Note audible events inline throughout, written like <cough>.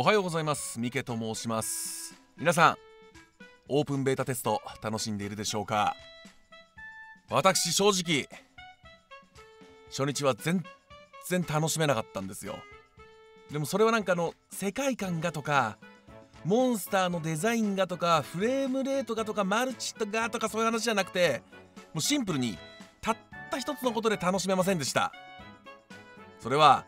おはようございます。ミケと申します。皆さんオープンベータテスト楽しんでいるでしょうか？私正直初日は全然楽しめなかったんですよ。でもそれはなんかあの世界観がとかモンスターのデザインがとかフレームレートがとかマルチがとかそういう話じゃなくてもうシンプルにたった一つのことで楽しめませんでした。それは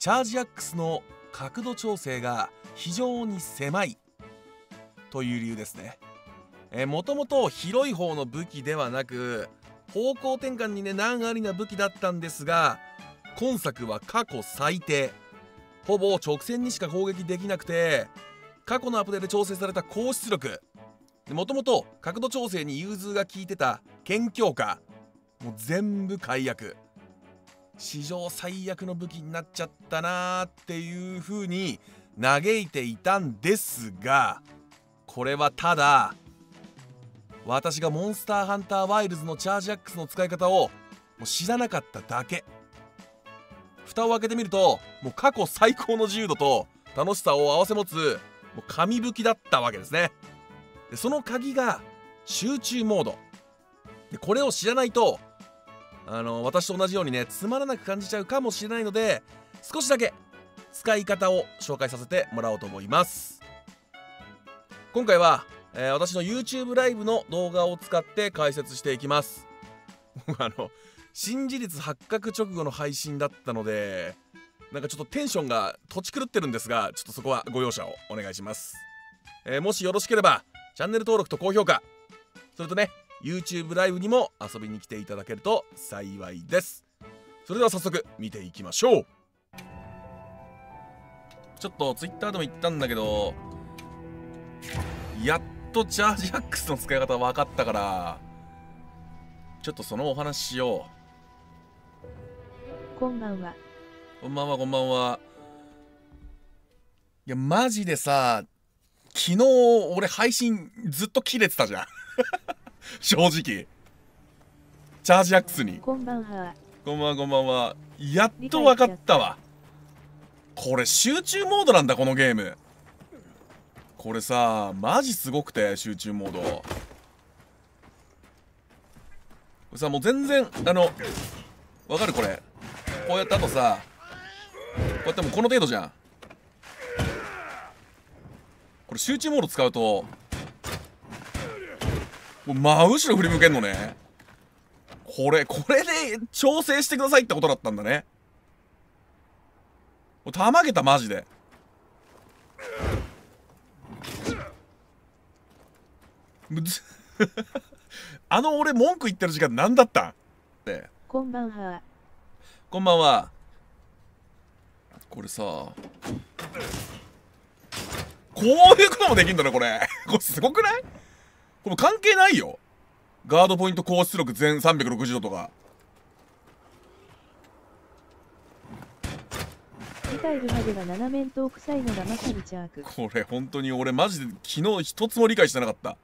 チャージアックスの角度調整が非常に狭い。という理由ですね。もともと広い方の武器ではなく方向転換にね難ありな武器だったんですが今作は過去最低。ほぼ直線にしか攻撃できなくて過去のアップデートで調整された高出力。もともと角度調整に融通が効いてた剣強化。もう全部解約。史上最悪の武器になっちゃったなーっていう風に嘆いていたんですがこれはただ私がモンスターハンターワイルズのチャージアックスの使い方をもう知らなかっただけ。蓋を開けてみるともう過去最高の自由度と楽しさを併せ持つもう紙武器だったわけですね。でその鍵が集中モード。でこれを知らないとあの私と同じようにねつまらなく感じちゃうかもしれないので少しだけ使い方を紹介させてもらおうと思います。今回は、えー、私の YouTube ライブの動画を使って解説していきます。あの新事実発覚直後の配信だったのでなんかちょっとテンションが土地狂ってるんですがちょっとそこはご容赦をお願いします、えー、もしよろしければチャンネル登録と高評価。それとね YouTube ライブにも遊びに来ていただけると幸いです。それでは早速見ていきましょう。ちょっと Twitter でも言ったんだけどやっとチャージアックスの使い方分かったからちょっとそのお話しよう。こんばんは。こんばんはこんばんは。いやマジでさ昨日俺配信ずっと切れてたじゃん <laughs> 正直。チャージアックスに。こんばんは。こんばんはこんばんは。やっと分かったわ。これ集中モードなんだこのゲーム。これさマジすごくて集中モード。これさもう全然あのわかるこれ。こうやってあとさこうやってもうこの程度じゃん。これ集中モード使うともう真後ろ振り向けんのね。これこれで調整してくださいってことだったんだね。たまげたマジで。<laughs> あの俺文句言ってる時間何だったん？ってこんばんは。こんばんは。これさこういうこともできんだねこれ。これすごくない？これ関係ないよ。ガードポイント高出力全360度とか。ミカエルまでが7面倒臭いのがまさにチャークこれ本当に俺マジで昨日一つも理解してなかった。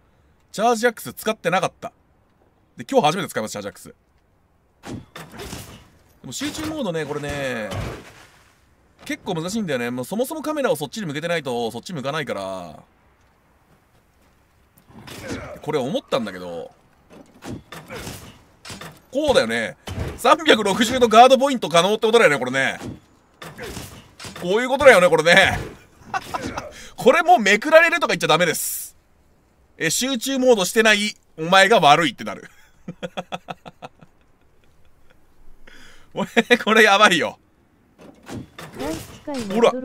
チャージアックス使ってなかった。で今日初めて使いますチャージアックス。でも集中モードねこれね。結構難しいんだよね。もうそもそもカメラをそっちに向けてないとそっち向かないからこれ思ったんだけどこうだよね。360度ガードポイント可能ってことだよねこれね。こういうことだよねこれね。これもうめくられるとか言っちゃダメです。え集中モードしてないお前が悪いってなる。<laughs> これやばいよ。ほら <laughs>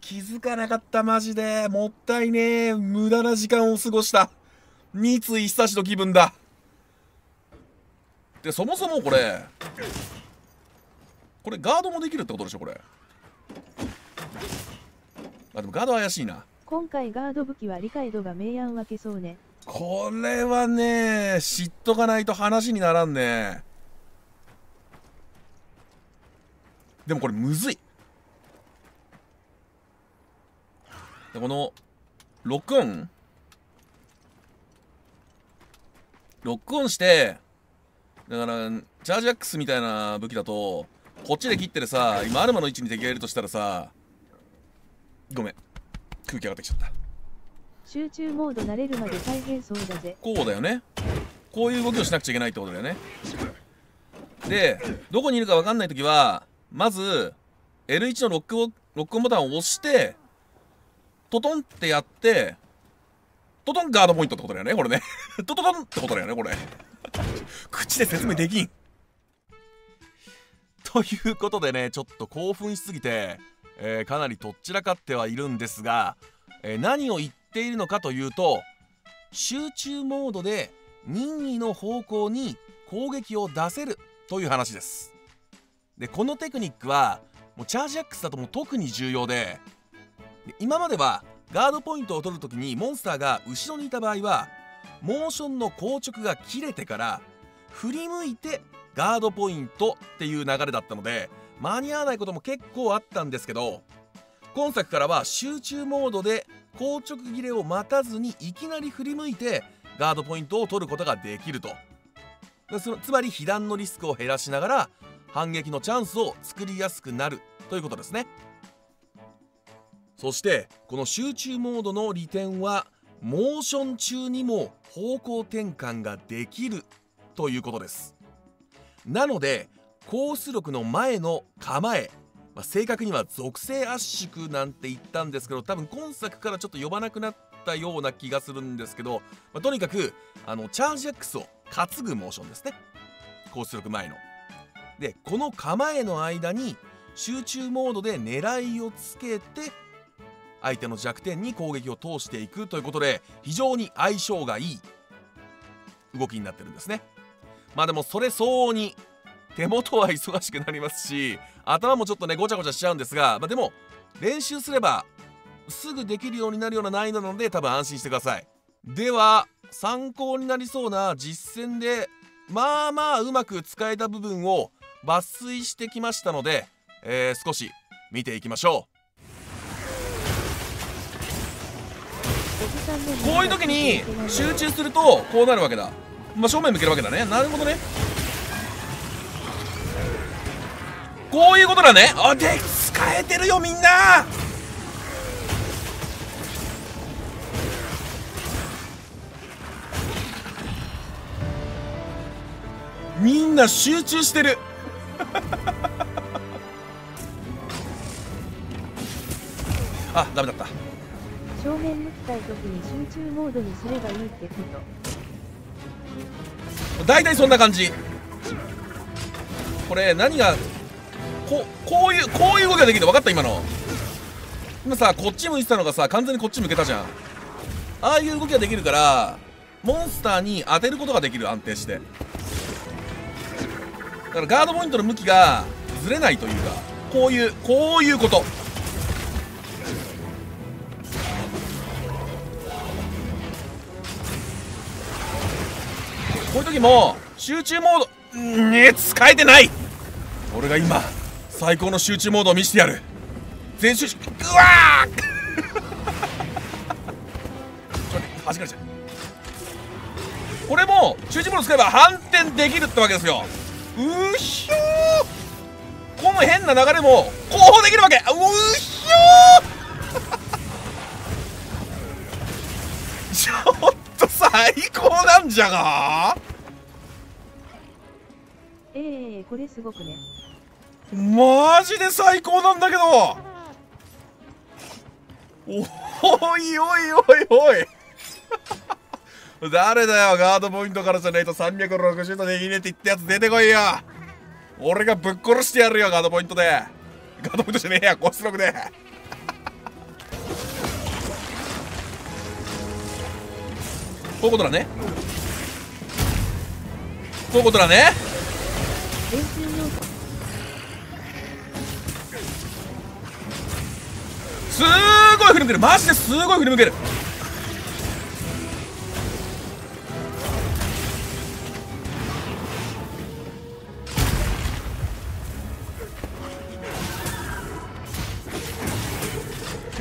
気づかなかったマジで。もったいねえ。無駄な時間を過ごした。三井久志の気分だ。でそもそもこれこれガードもできるってことでしょこれ。あでもガード怪しいな。今回ガード武器は理解度が明暗分けそうね。これはね知っとかないと話にならんね。でもこれむずいでこのロックオンロックオンしてだからチャージアックスみたいな武器だとこっちで切ってるさ今アルマの位置に敵がいるとしたらさごめん。空気上がってきちゃった。集中モード慣れるまで大変そうだぜ。こうだよね。こういう動きをしなくちゃいけないってことだよね。でどこにいるか分かんない時はまず L1 のロックをロックオンボタンを押してトトンってやってトトンガードポイントってことだよねこれね。<laughs> トトトンってことだよねこれ。<laughs> 口で説明できん。<laughs> ということでねちょっと興奮しすぎて、えーかなりとっちらかってはいるんですが、えー何を言っているのかというと集中モードで任意の方向に攻撃を出せるという話です。でこのテクニックはもうチャージアックスだともう特に重要でで今まではガードポイントを取るときにモンスターが後ろにいた場合はモーションの硬直が切れてから振り向いてガードポイントっていう流れだったので間に合わないことも結構あったんですけど今作からは集中モードで硬直切れを待たずにいきなり振り向いてガードポイントを取ることができると。そのつまり被弾のリスクを減らしながら反撃のチャンスを作りやすくなるということですね。そしてこの集中モードの利点はモーション中にも方向転換ができるということです。なので高出力の前の構え、まあ、正確には属性圧縮なんて言ったんですけど多分今作からちょっと呼ばなくなったような気がするんですけど、まあとにかくあのチャージアックスを担ぐモーションですね。高出力前の。でこの構えの間に集中モードで狙いをつけて相手の弱点に攻撃を通していくということで非常に相性がいい動きになってるんですね。まあでもそれ相応に手元は忙しくなりますし頭もちょっとねごちゃごちゃしちゃうんですが、まあ、でも練習すればすぐできるようになるような難易度なので多分安心してください。では参考になりそうな実践でまあまあうまく使えた部分を抜粋してきましたので、えー少し見ていきましょう。こういう時に集中するとこうなるわけだ。まあ正面向けるわけだね。なるほどね。こういうことだね。あで使えてるよみんな。みんな集中してる。<laughs> あダメだった。正面向きたい時に集中モードにすればいいってこと。大体そんな感じ。これ何がここういうこういう動きができる？の分かった？今の。今さこっち向いてたのがさ完全にこっち向けたじゃん。ああいう動きができるからモンスターに当てることができる安定して。だからガードポイントの向きがずれないというかこういうこういうこと。こういう時も集中モードんー使えてない。俺が今最高の集中モードを見せてやる。全集中うわー <laughs> ちょっと待って弾かれちゃうこれも集中モード使えば反転できるってわけですよ。うひょー。この変な流れもこうできるわけ。うひょー。ち <laughs> ょ最高なんじゃが。ええこれすごくね。マジで最高なんだけど。おいおいおいおい。誰だよガードポイントからじゃないと。360度できねえって言ったやつ出てこいよ。俺がぶっ殺してやるよガードポイントで。ガードポイントじゃねえやコスログでこういうことだね。こういうことだね。すーごい振り向ける。マジですごい振り向ける。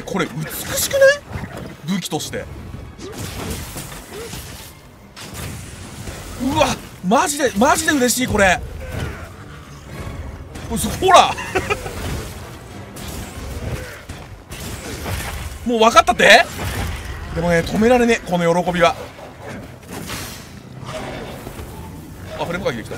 これ美しくない？武器として。うわマジでマジで嬉しいこれ。ほら。<laughs> もう分かったって？でもね止められねえこの喜びは。あフレーム回避できた。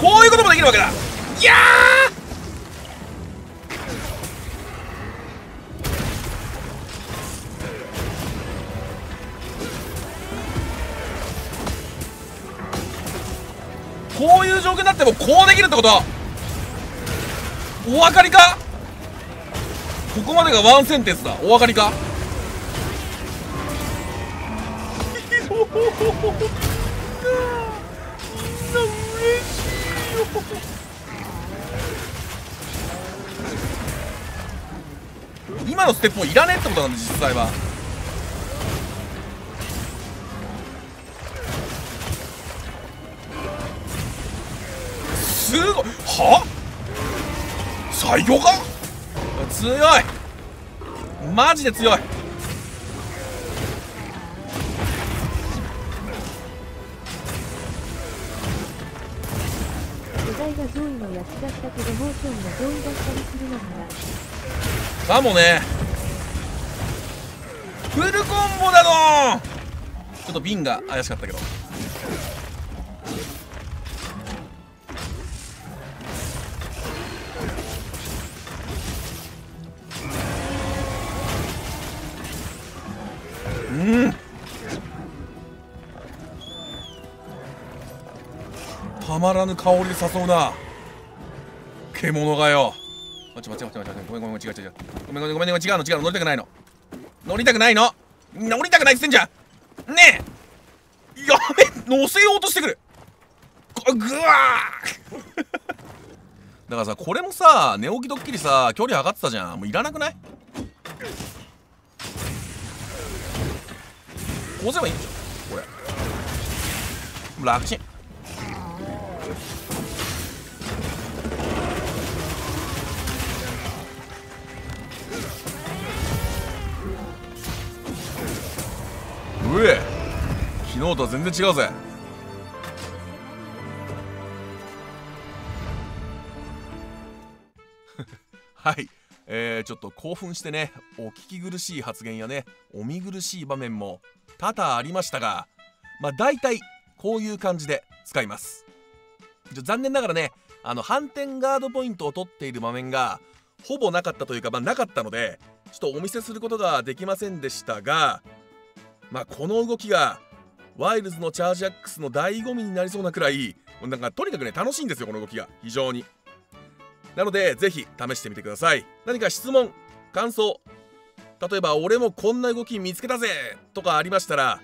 こういうこともできるわけだ。こういう状況になってもこうできるってことお分かりか？ここまでがワンセンテンスだ。お分かりか？<laughs> 今のステップもいらねえってことなんで実際は。は？最強か？強い。マジで強い。かもね。フルコンボだのちょっと瓶が怪しかったけどうん。たまらぬ香りで誘うな。獣がよ。あちょ待って待って待ってごめんごめん違う違う違う。ごめんごめんごめん違うの違うの。乗りたくないの。乗りたくないの。乗りたくないって言ってんじゃん。ねえ。やべ乗せようとしてくる。ぐわー。だからさこれもさ寝起きドッキリさ距離測ってたじゃん。もういらなくない？こうすればいいんでしょこれ。楽ちん。うえ。昨日とは全然違うぜ。<laughs> はい。えー、ちょっと興奮してねお聞き苦しい発言やねお見苦しい場面も多々ありましたがまあ大体こういう感じで使います。ちょ残念ながらねあの反転ガードポイントを取っている場面がほぼなかったというか、まあ、なかったのでちょっとお見せすることができませんでしたがまあこの動きがワイルズのチャージアックスの醍醐味になりそうなくらいなんかとにかくね楽しいんですよこの動きが。非常に。なのでぜひ試してみてください。何か質問感想例えば俺もこんな動き見つけたぜとかありましたら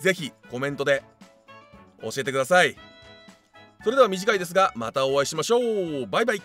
ぜひコメントで教えてください。それでは短いですがまたお会いしましょう。バイバイ。